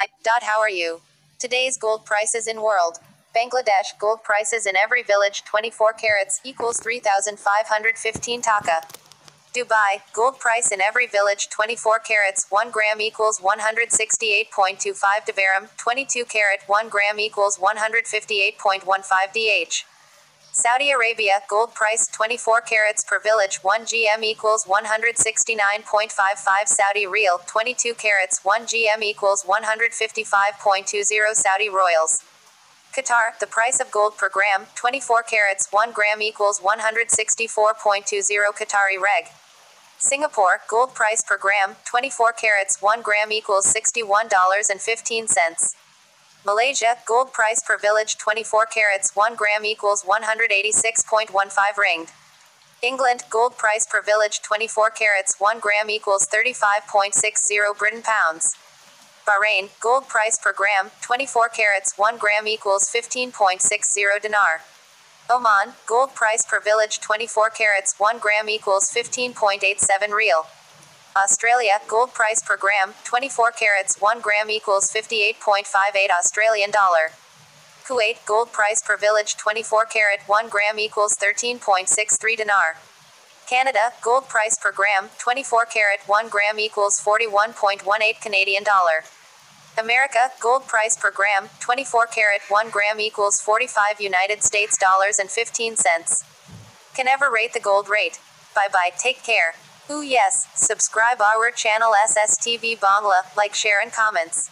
Hi, Dot, how are you? Today's gold prices in world. Bangladesh, gold prices in every village 24 carats equals 3,515 taka. Dubai, gold price in every village 24 carats 1 gram equals 168.25 dirham, 22 carat 1 gram equals 158.15 dh. Saudi Arabia, gold price 24 carats per village 1 gm equals 169.55 Saudi Riyal, 22 carats 1 gm equals 155.20 Saudi Riyals. Qatar, the price of gold per gram, 24 carats 1 gram equals 164.20 Qatari reg. Singapore, gold price per gram, 24 carats 1 gram equals $61.15. Malaysia, gold price per village 24 carats 1 gram equals 186.15 ringgit. England, gold price per village 24 carats 1 gram equals 35.60 Britain pounds. Bahrain, gold price per gram 24 carats 1 gram equals 15.60 dinar. Oman, gold price per village 24 carats 1 gram equals 15.87 real. Australia, gold price per gram, 24 carats, 1 gram equals 58.58 Australian dollar. Kuwait, gold price per village, 24 carat, 1 gram equals 13.63 dinar. Canada, gold price per gram, 24 carat, 1 gram equals 41.18 Canadian dollar. America, gold price per gram, 24 carat, 1 gram equals 45 United States dollars and 15 cents. Can ever rate the gold rate. Bye bye, take care. Ooh yes, subscribe our channel SSTV Bangla, like share and comments.